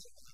Thank you.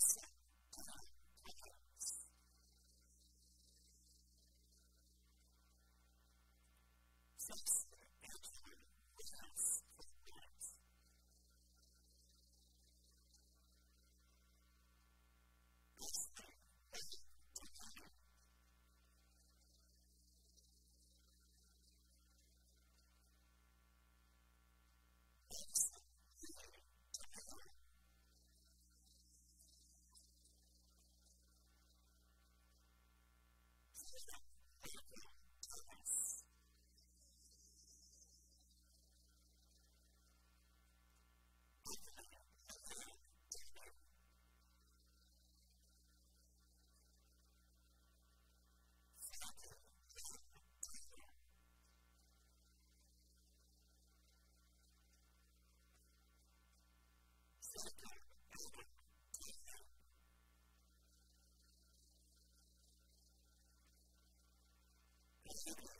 Thank. Thank you.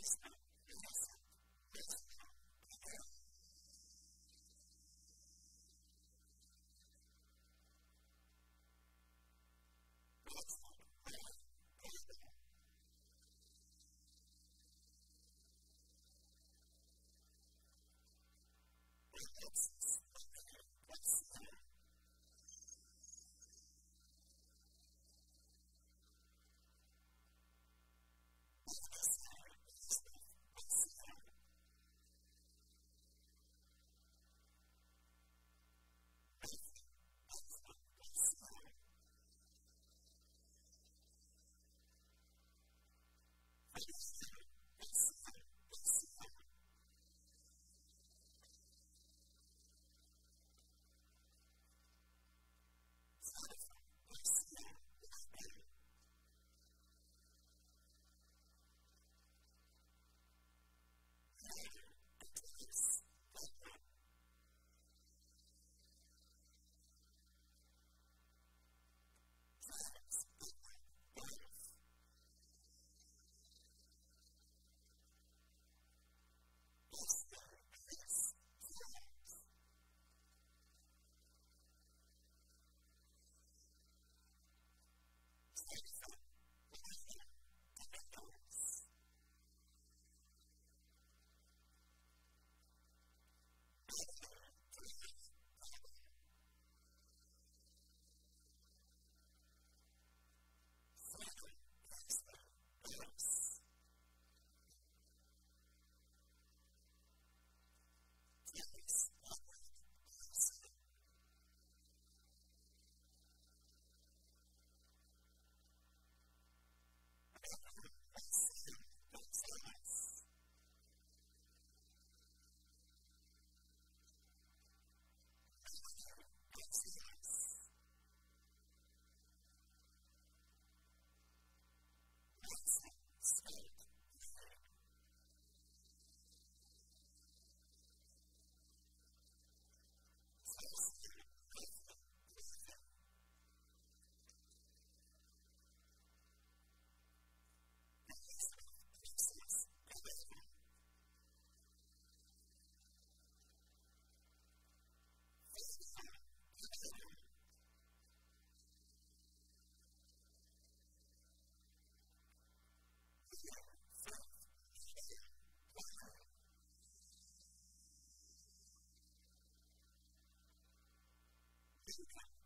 Yes. income.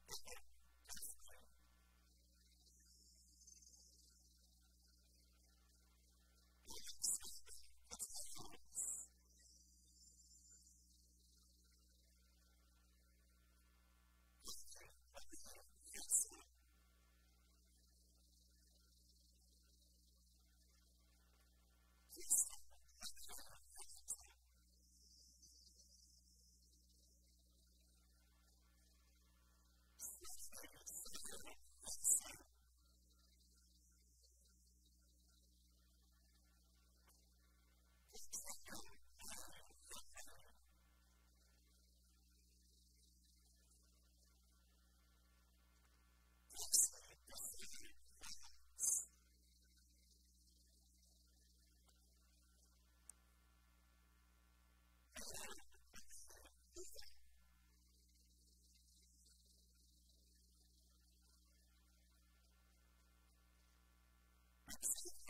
I'm saying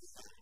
Thank you.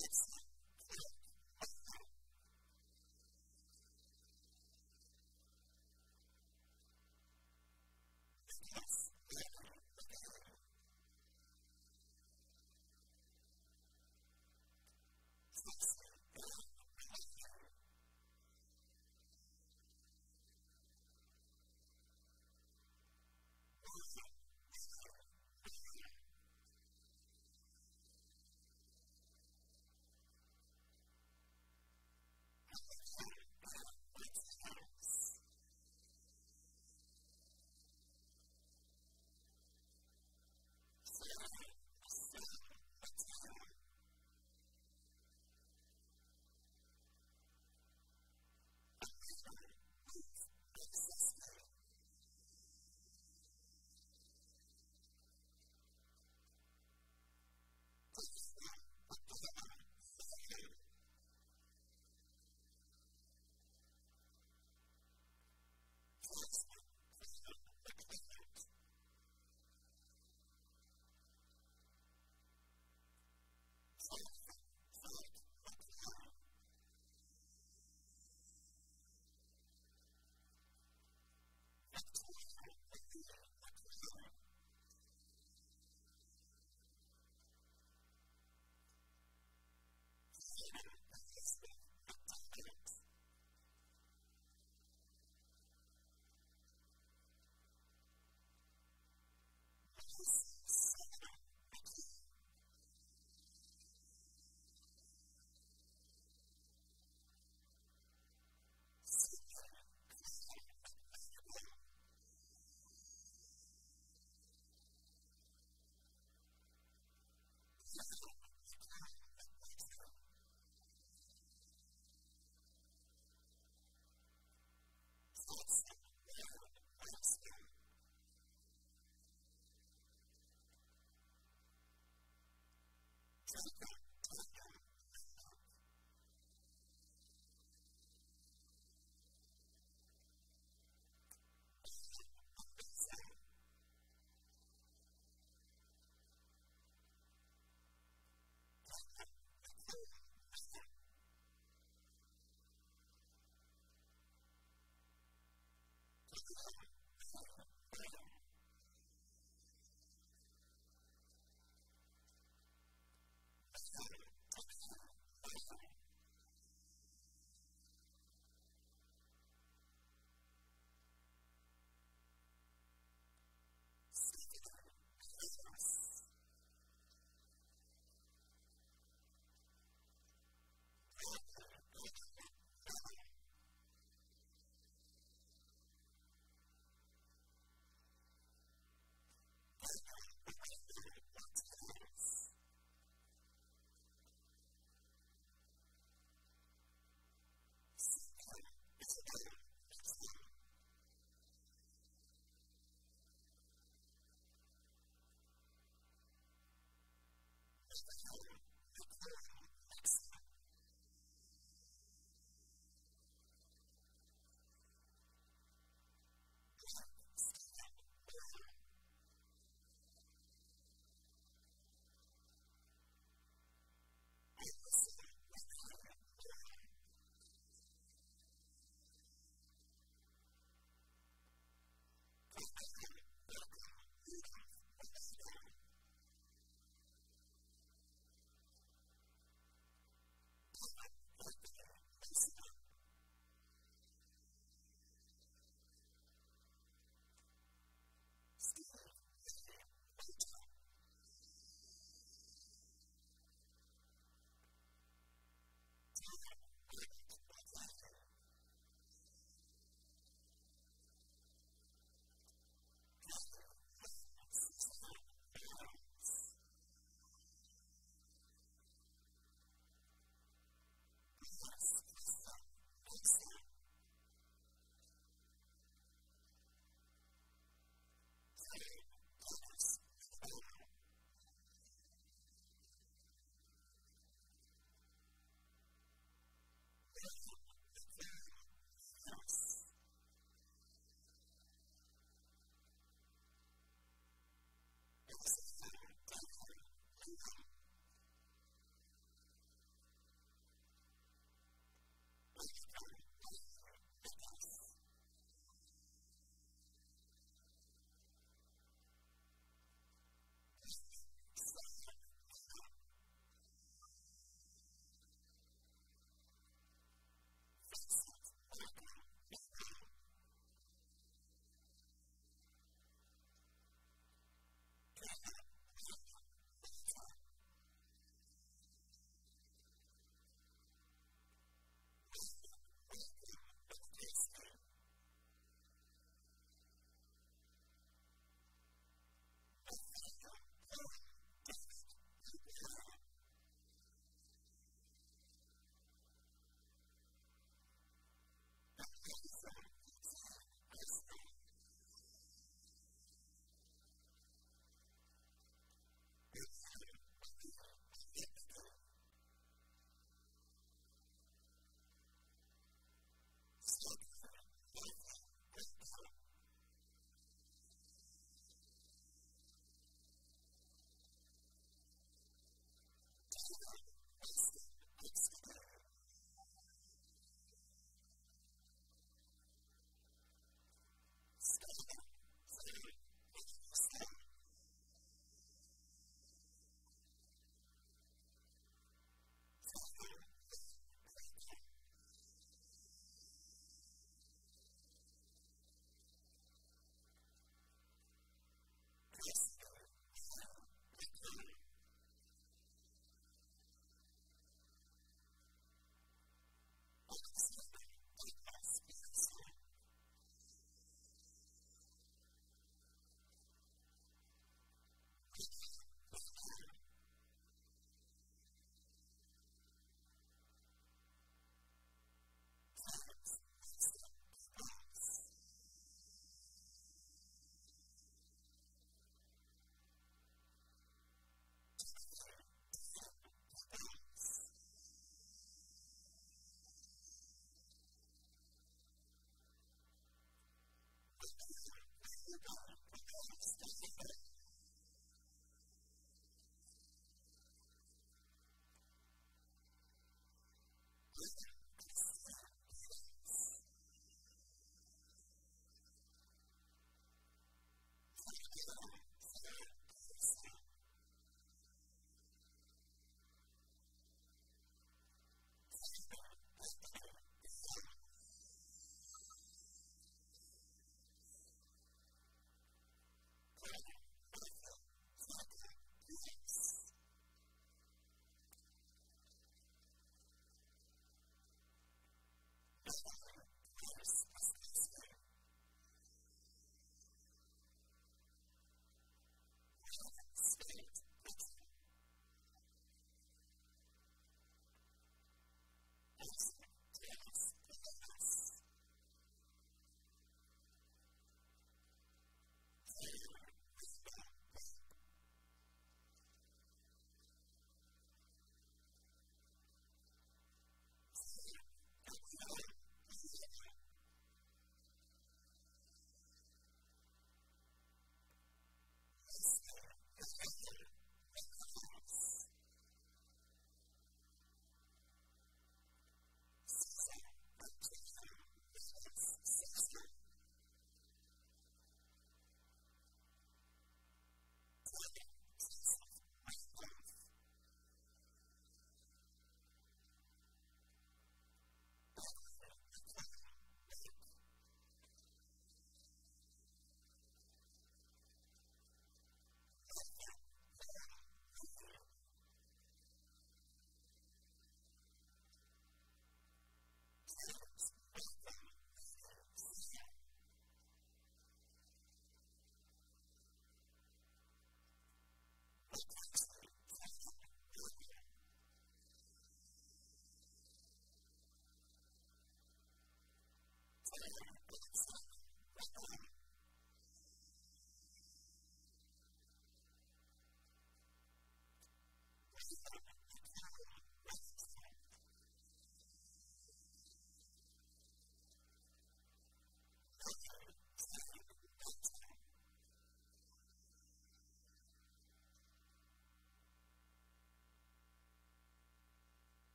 It's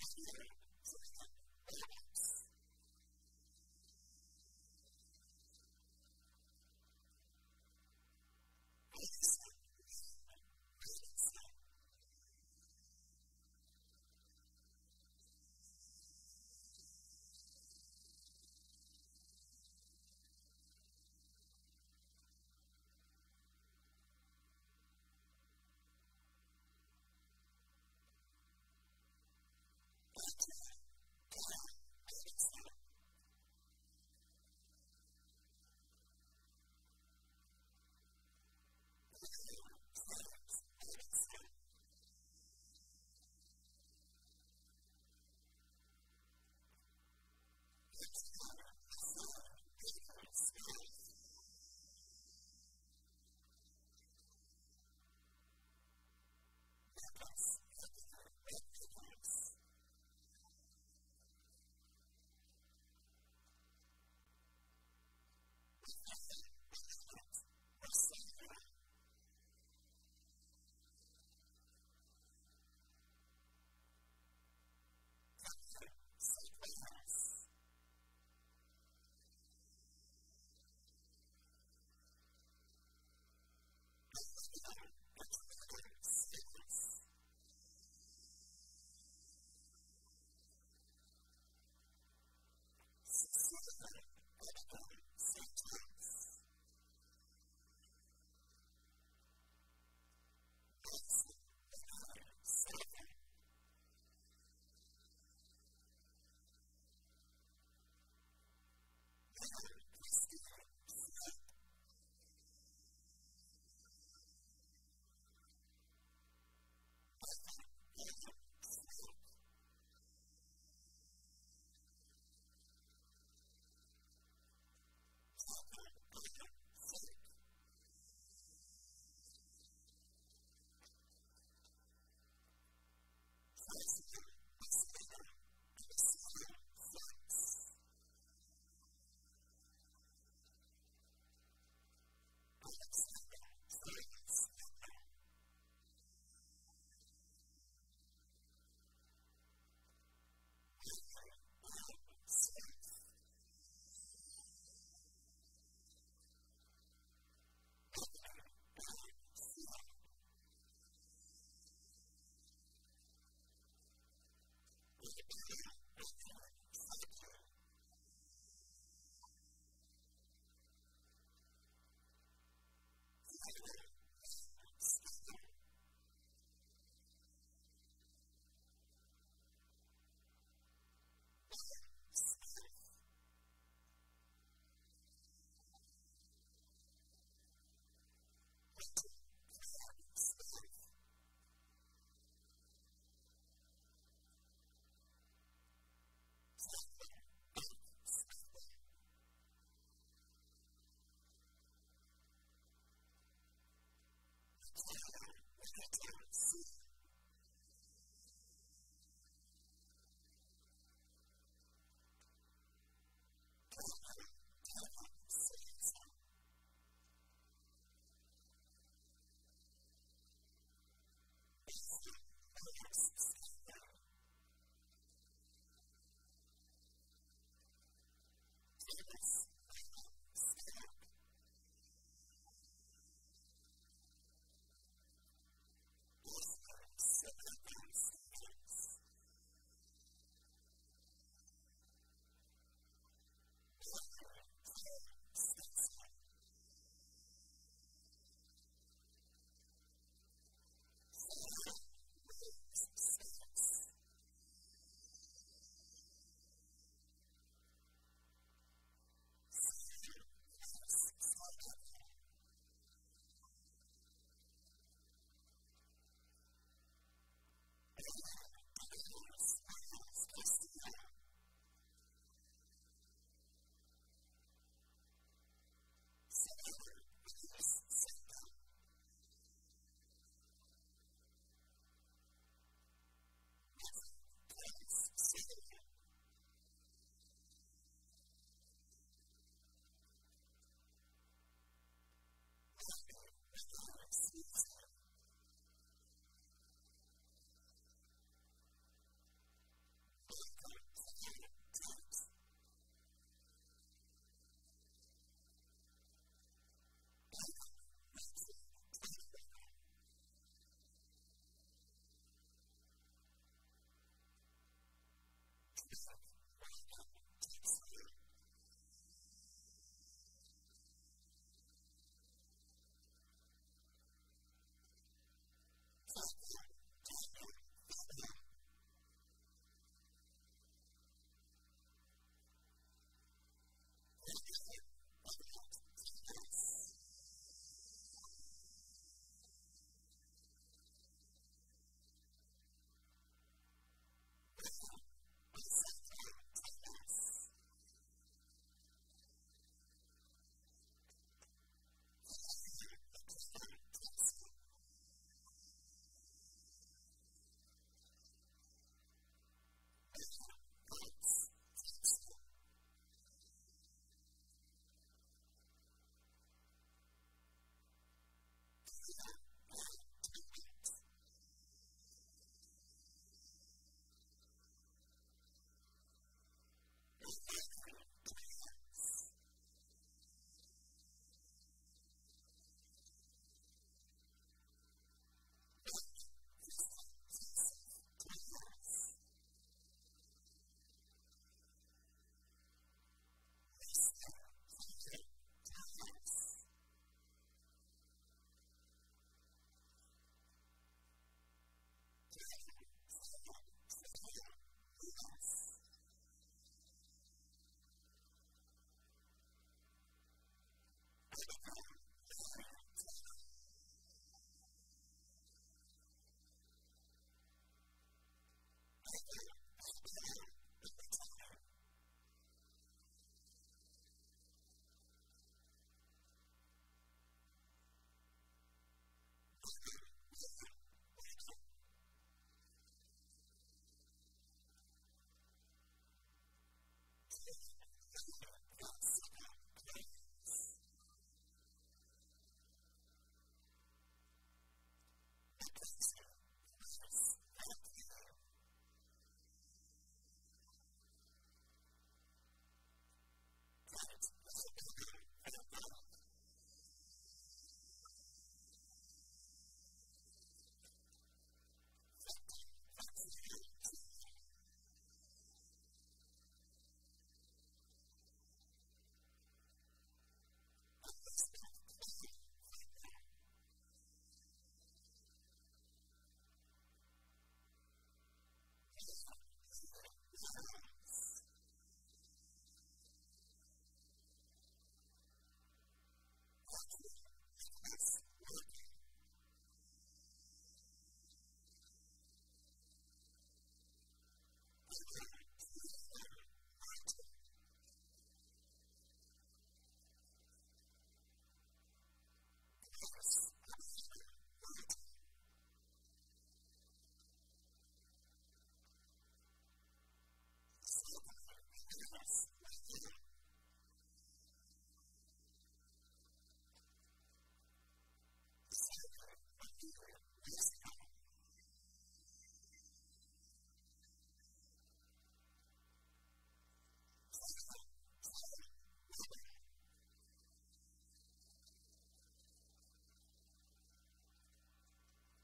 Thank you.